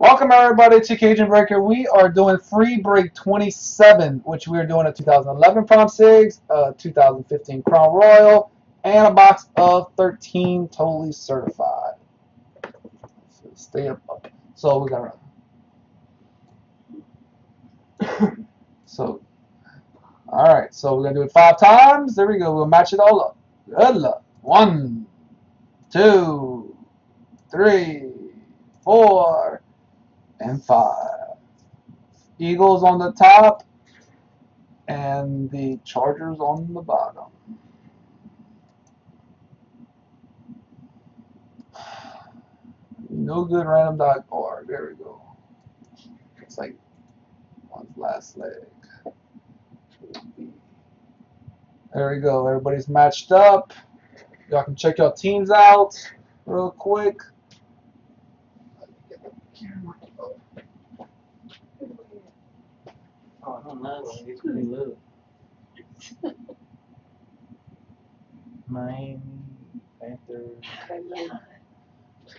Welcome everybody to Cajun Breaker. We are doing free break 27, which we are doing a 2011 Prom Sigs, a 2015 Crown Royal, and a box of 13 totally certified. So stay up. So we got so all right. So we're gonna do it five times. There we go. We'll match it all up. Good luck. One, two, three, four, and five. Eagles on the top, and the Chargers on the bottom. No good random.org. There we go. It's like one's last leg. There we go. Everybody's matched up. Y'all can check your teams out real quick. Oh, no, no, it's pretty little. Miami, Panthers.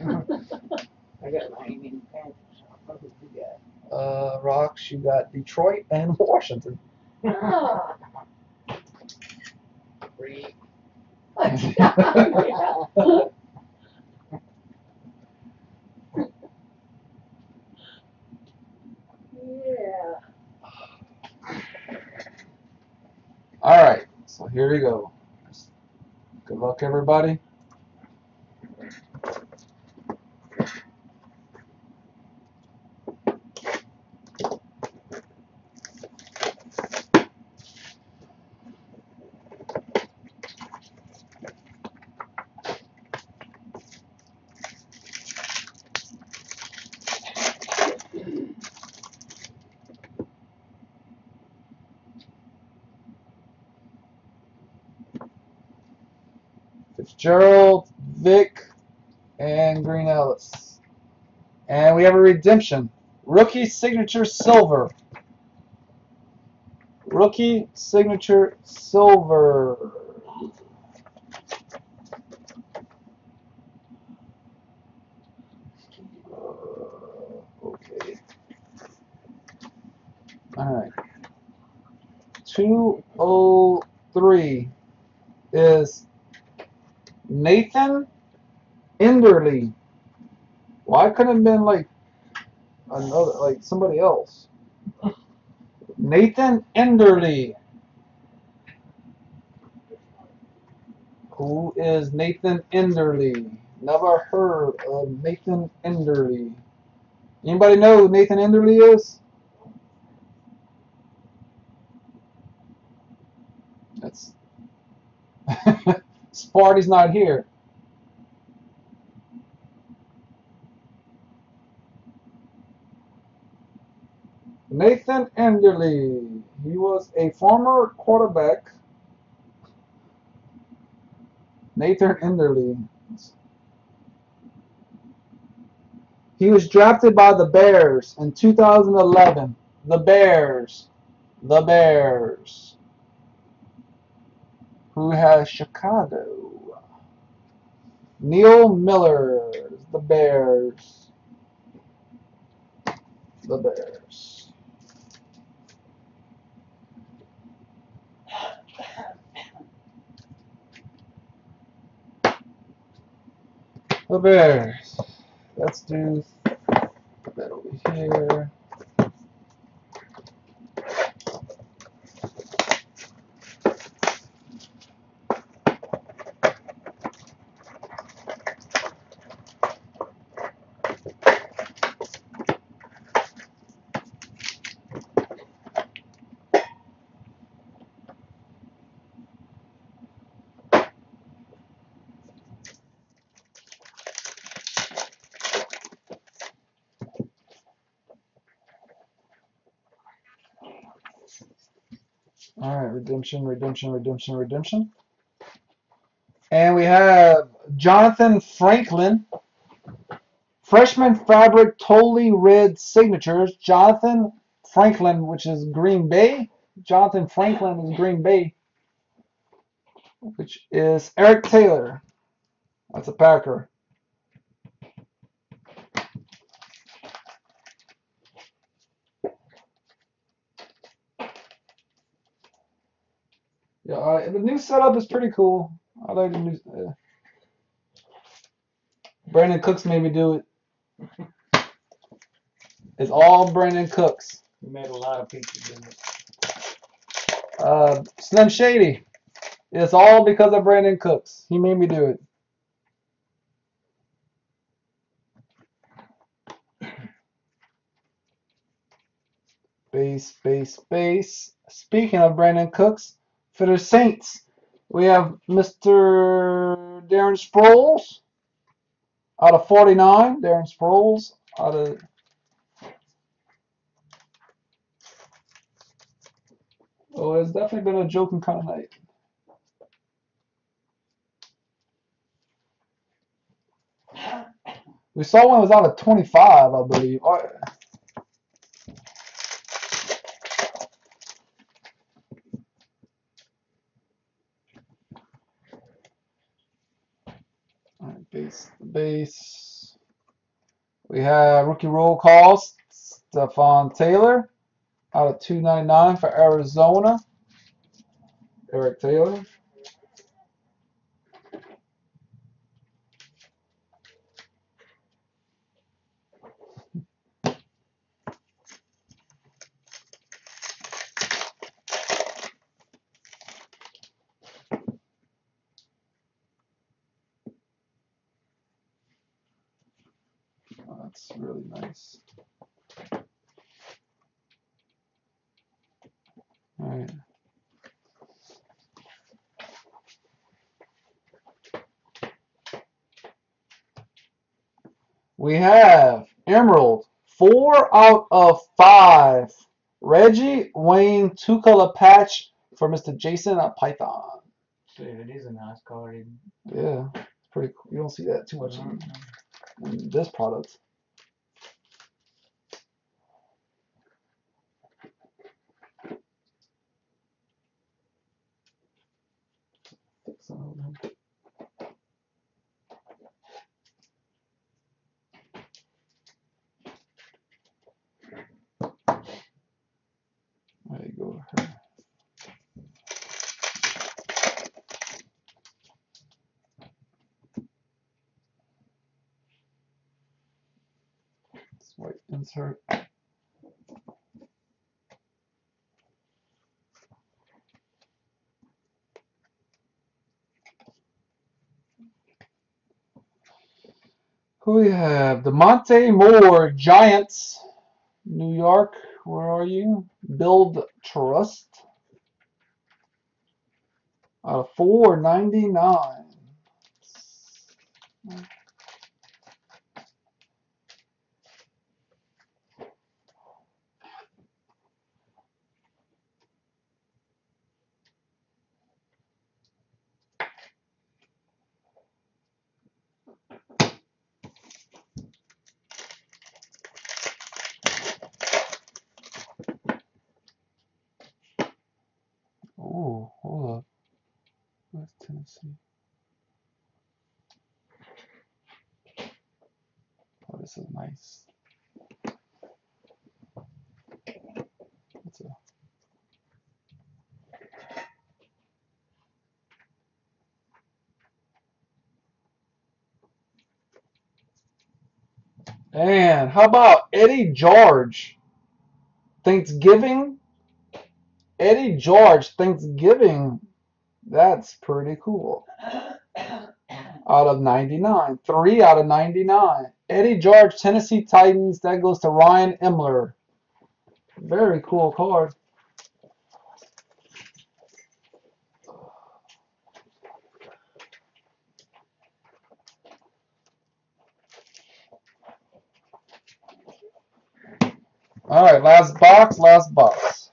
I got Miami Panthers. What did you got? Uh, Rocks, you got Detroit and Washington. Ah. Three. Yeah. All right, so here we go. Good luck, everybody. Fitzgerald, Vic, and Green Ellis. And we have a redemption. Rookie signature silver. Rookie signature silver. Okay. All right. 203 is Nathan Enderle. Why couldn't it have been like another, like somebody else? Nathan Enderle. Who is Nathan Enderle? Never heard of Nathan Enderle. Anybody know who Nathan Enderle is? That's Sparty's not here. Nathan Enderle. He was a former quarterback. Nathan Enderle. He was drafted by the Bears in 2011. The Bears. The Bears. Who has Chicago? Neil Miller. The Bears. The Bears. The Bears. Let's do that over here. All right, redemption, redemption, redemption, redemption. And we have Jonathan Franklin, freshman fabric, totally red signatures. Jonathan Franklin, which is Green Bay. Jonathan Franklin is Green Bay, which is Eric Taylor. That's a Packer. Yeah, uh, the new setup is pretty cool. I like the new. Uh, Brandin Cooks made me do it. It's all Brandin Cooks. You made a lot of people do it. Uh, Slim Shady. It's all because of Brandin Cooks. He made me do it. Base, base, base. Speaking of Brandin Cooks, for the Saints, we have Mr. Darren Sproles out of 49. Darren Sproles out of. Oh, it's definitely been a joking kind of night. We saw one was out of 25, I believe Alright, base. We have rookie roll calls. Stepfan Taylor out of 299 for Arizona. Eric Taylor. Really nice. All right. We have Emerald, four out of five. Reggie Wayne, two color patch for Mr. Jason at Python. So it is a nice card. Yeah, it's pretty cool. You don't see that too much in, in this product. Them. There you go. her. Swipe insert. We have? The Monte Moore, Giants, New York. Where are you? Build Trust. Of 499. Oh, hold up. Where's Tennessee? Oh, this is nice. What's a And how about Eddie George? Thanksgiving? Eddie George, Thanksgiving. That's pretty cool. Out of 99. Three out of 99. Eddie George, Tennessee Titans. That goes to Ryan Imler. Very cool card. All right, last box, last box.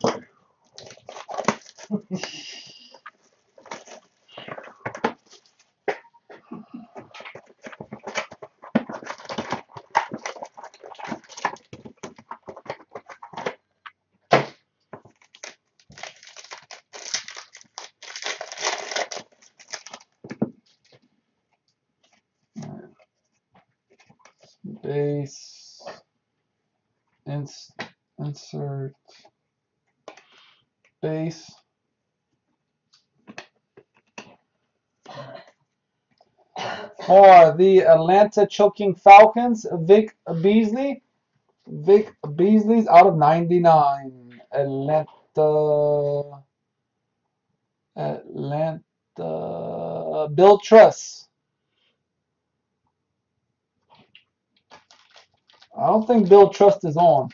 space. For the Atlanta Choking Falcons, Vic Beasley. Vic Beasley's out of 99. Atlanta. Atlanta. Bill Truss. I don't think Bill Trust is on.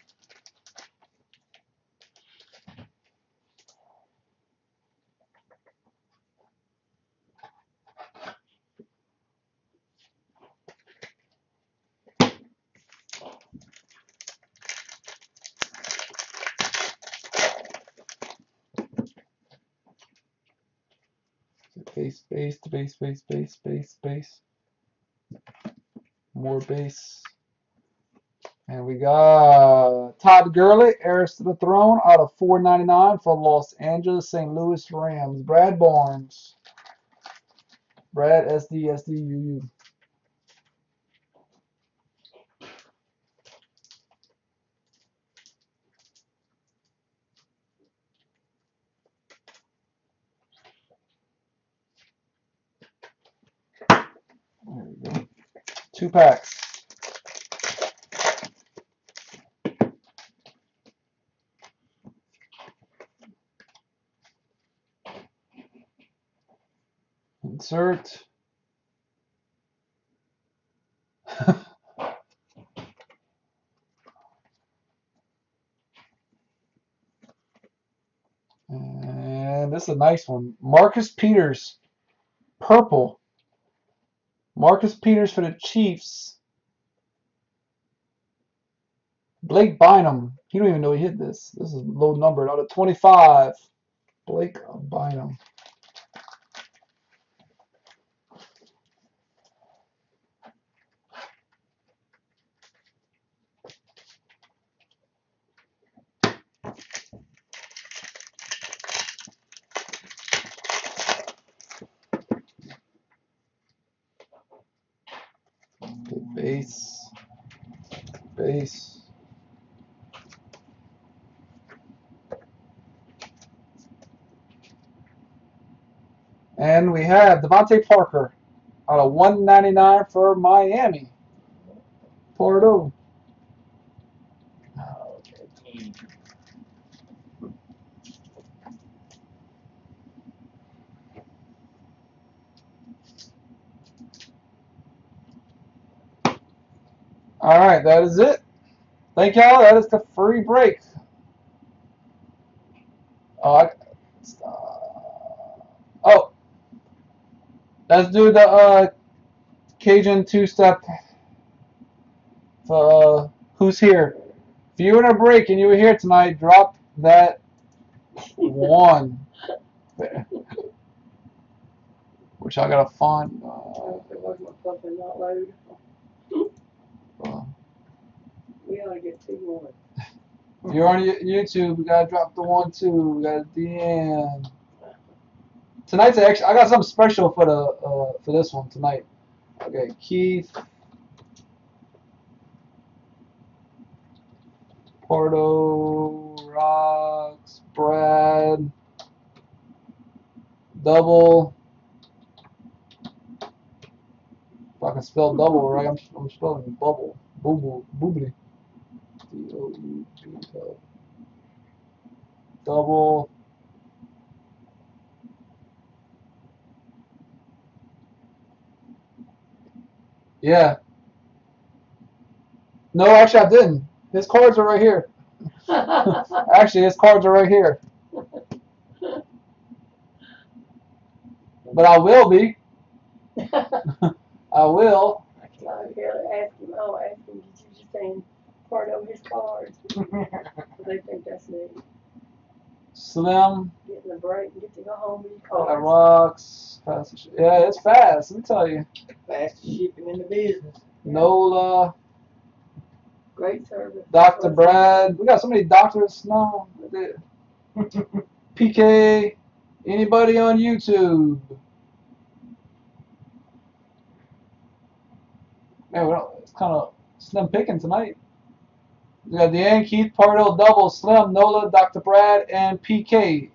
Base, to base, base, base, base, base. More base. And we got Todd Gurley, heirs to the throne, out of 499 for Los Angeles St. Louis Rams. Brad Barnes. Brad SD SDUU. There we go. Two packs. Insert. and this is a nice one. Marcus Peters. Purple. Marcus Peters for the Chiefs. Blake Bynum. He don't even know he hit this. This is low number. Out of 25. Blake Bynum. Okay, base. Base. And we have DeVante Parker out of 199 for Miami. Porto. All right, that is it. Thank y'all. That is the free break. Oh, uh, oh, let's do the uh, Cajun two-step. Uh, who's here? If you were in a break and you were here tonight, drop that one. Which I gotta find. Uh, We ought to get two more. You're on YouTube, we gotta drop the one two. We gotta DM. Tonight's actually I got something special for the uh, for this one tonight. Okay, Keith. Porto, Rocks, Brad, Double. If I can spell double right, I'm, I'm spelling bubble. Booble, boobly. D-O-U-B, uh, double. Yeah. No, actually, I didn't. His cards are right here. Actually, his cards are right here. But I will be. I will. No, here, ask him, oh, ask him, did you just send part of his cards? They think that's me. Slim. Getting a break and get to go home with your cards. rocks. Fast. Yeah, it's fast. Let me tell you. Fastest shipping in the business. Nola, Great service. Dr. Brad. We got so many doctors now. PK. Anybody on YouTube? Man, well, it's kind of slim picking tonight. We got Deanne, Keith, Pardo, Double, Slim, Nola, Dr. Brad, and PK.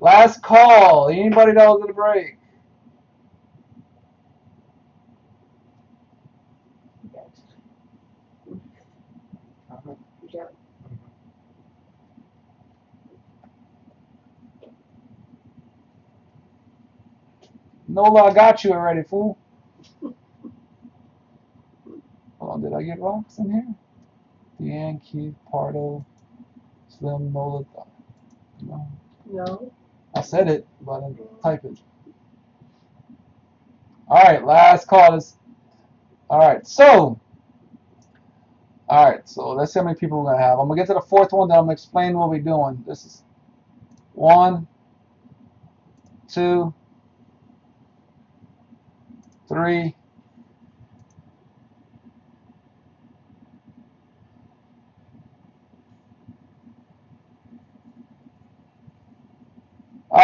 Last call. Anybody that was in the break? Nola, I got you already, fool. On, did I get rocks in here? Deanne, Keith, Pardo, Slim, Nola. No. No. I said it, but I didn't type it. Alright, last call. This. Alright, so. Alright, so let's see how many people we're going to have. I'm going to get to the fourth one, then I'm going to explain what we're doing. This is one, two, three,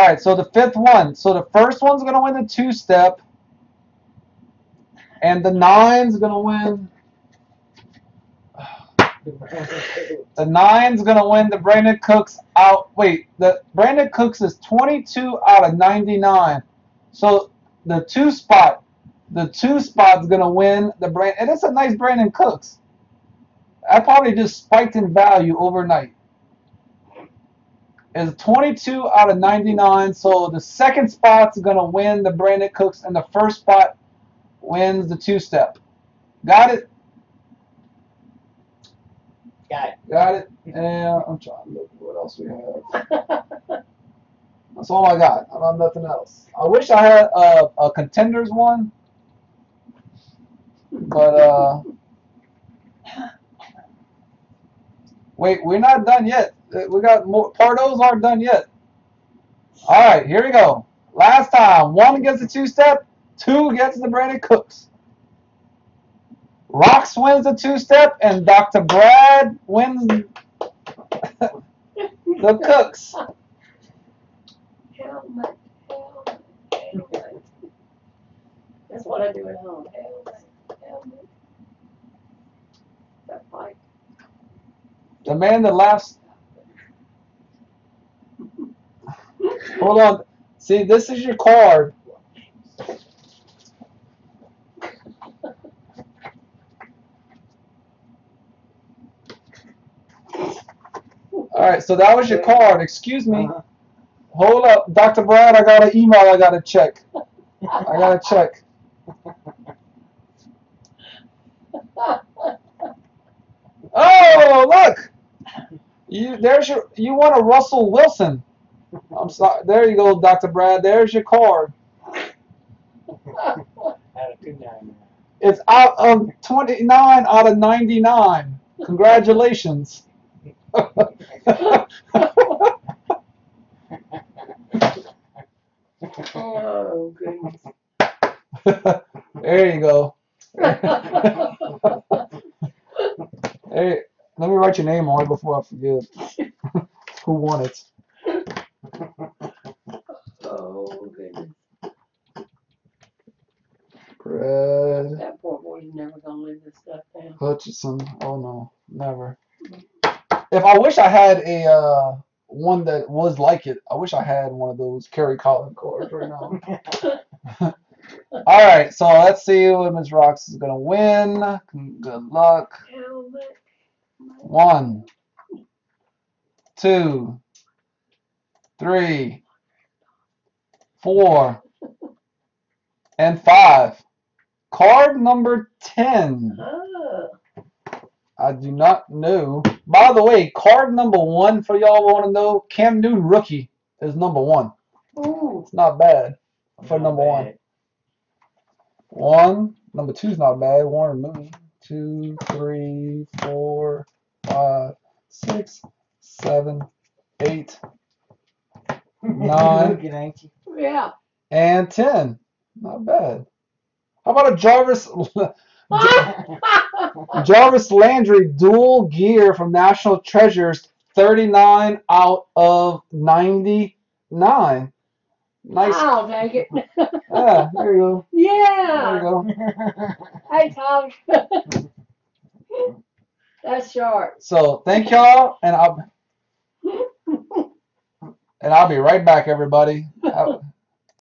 All right, so the fifth one. So the first one's gonna win the two step, and the nine's gonna win. The nine's gonna win the Brandin Cooks out. Wait, the Brandin Cooks is 22 out of 99. So the two spot, the two spot's gonna win the brand, and it's a nice Brandin Cooks. I probably just spiked in value overnight is 22 out of 99. So the second spot's going to win the Brandin Cooks, and the first spot wins the two step. Got it? Got it. Got it? And I'm trying to look what else we have. That's all I got. I don't have nothing else. I wish I had a, a contenders one, but uh, wait, we're not done yet. Uh, We got more. Pardos aren't done yet. All right, here we go. Last time, one gets the two step, two gets the Brandin Cooks. Rocks wins the two step, and Dr. Brad wins the Cooks. Helmet, helmet, helmet. That's what I do at home. Helmet, helmet. That fight. The man that laughs. Hold on. See, this is your card. All right, so that was your card. Excuse me. Uh-huh. Hold up, Dr. Brad. I got an email. I gotta check. I gotta check. Oh, look! You there's your you want a Russell Wilson. I'm sorry. There you go, Dr. Brad. There's your card. Out of two nine. It's out of 29 out of 99. Congratulations. Oh, goodness. there you go. Hey, let me write your name on it before I forget. Who won it? oh, goodness. That poor boy's never gonna live this stuff down. Hutchinson. Oh no, never. If I wish I had a uh, one that was like it, I wish I had one of those Kerry Collin cards right now. All right, so let's see what Ms. Rocks is gonna win. Good luck. One, two, three, four, and five. Card number 10. Oh, I do not know. By the way, card number one for y'all want to know, Cam Newton rookie is number one. ooh. It's not bad for Not number one. bad. One. Number two's not bad. Warren Moon. Two, three, four, five, six, seven, eight, Nine. Looking. Yeah. and ten. Not bad. How about a Jarvis Jarvis Landry dual gear from National Treasures, 39 out of 99. Nice. I'll take it. Yeah, there you go. Yeah. There you go. Hey, Tom. That's sharp. So thank y'all, and I'll and I'll be right back, everybody.